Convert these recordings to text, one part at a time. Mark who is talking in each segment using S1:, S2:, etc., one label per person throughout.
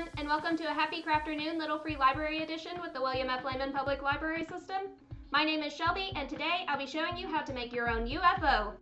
S1: everyone, and welcome to a Happy Crafternoon Little Free Library Edition with the William F. Laman Public Library System. My name is Shelbie, and today I'll be showing you how to make your own UFO.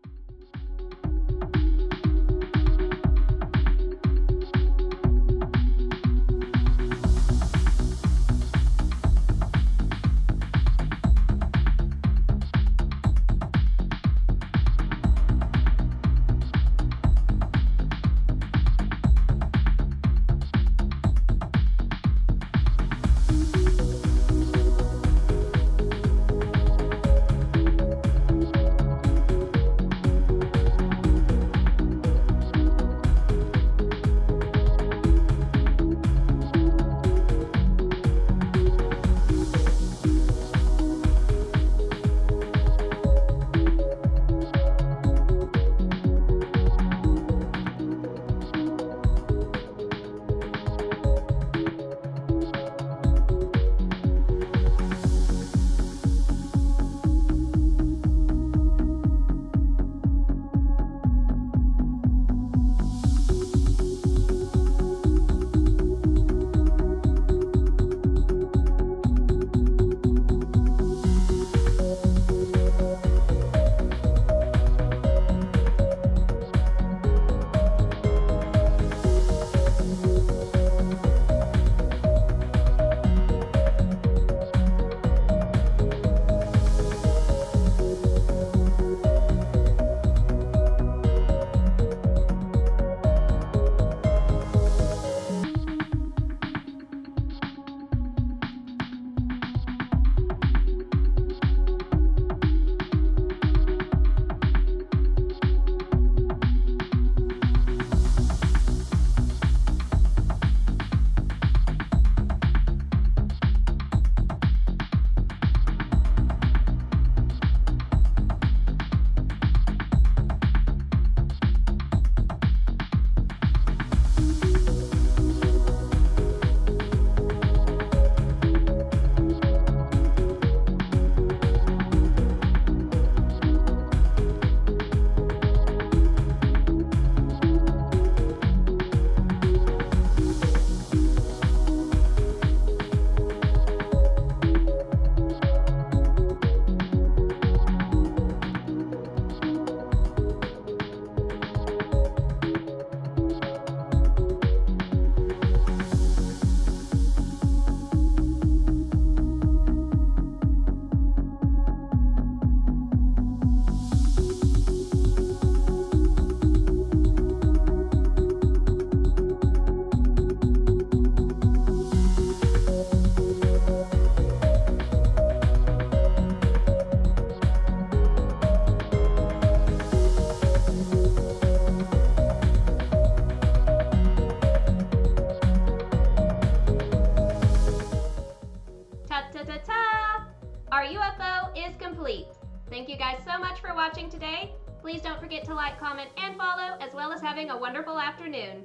S1: Our UFO is complete. Thank you guys so much for watching today. Please don't forget to like, comment, and follow, as well as having a wonderful afternoon.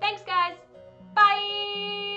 S1: Thanks, guys. Bye!